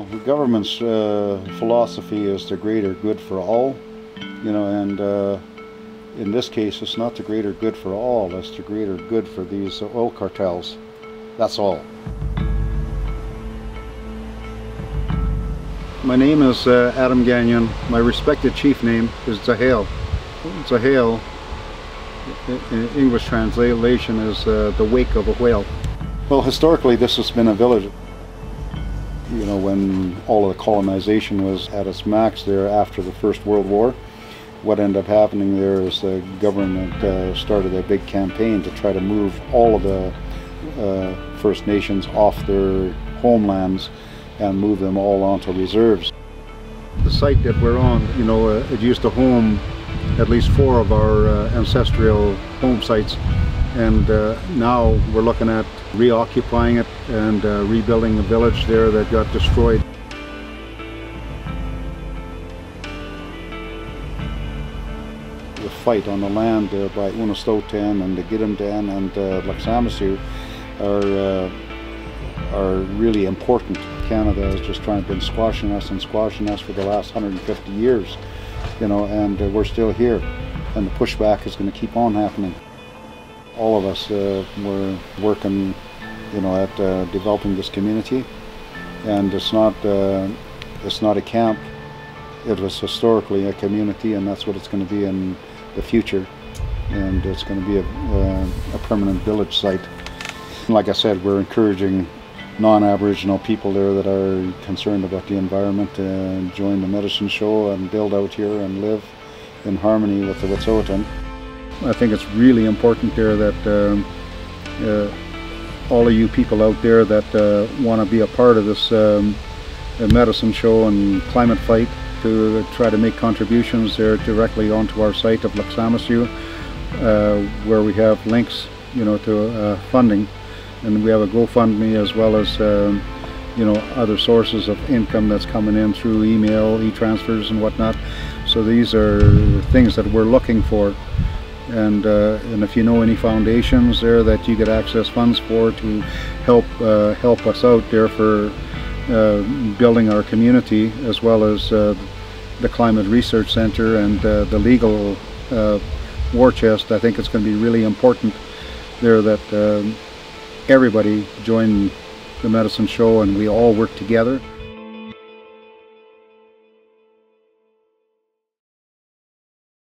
the government's uh, philosophy is the greater good for all, you know, and uh, in this case, it's not the greater good for all, it's the greater good for these oil cartels. That's all. My name is uh, Adam Gagnon. My respected chief name is Zahale. Zahale, in English translation, is uh, the wake of a whale. Well, historically, this has been a village you know, when all of the colonization was at its max there after the First World War, what ended up happening there is the government uh, started a big campaign to try to move all of the uh, First Nations off their homelands and move them all onto reserves. The site that we're on, you know, uh, it used to home at least four of our uh, ancestral home sites and uh, now we're looking at reoccupying it and uh, rebuilding the village there that got destroyed. The fight on the land by Unistoten and the Gidimt'en and uh, Likhts'amisyu are, uh, are really important. Canada has just trying to been squashing us and squashing us for the last 150 years, you know, and uh, we're still here. And the pushback is going to keep on happening all of us uh, were working, you know, at uh, developing this community, and it's not uh, it's not a camp. It was historically a community, and that's what it's going to be in the future, and it's going to be a, uh, a permanent village site. Like I said, we're encouraging non-Aboriginal people there that are concerned about the environment to join the medicine show and build out here and live in harmony with the Wet'suwet'en. I think it's really important there that um, uh, all of you people out there that uh, want to be a part of this um, medicine show and climate fight to try to make contributions there directly onto our site of Likhts'amisyu uh, where we have links you know to uh, funding and we have a GoFundMe as well as um, you know other sources of income that's coming in through email, e-transfers and whatnot. So these are things that we're looking for and uh, and if you know any foundations there that you could access funds for to help uh, help us out there for uh, building our community as well as uh, the Climate Research Center and uh, the legal uh, war chest I think it's going to be really important there that um, everybody join the medicine show and we all work together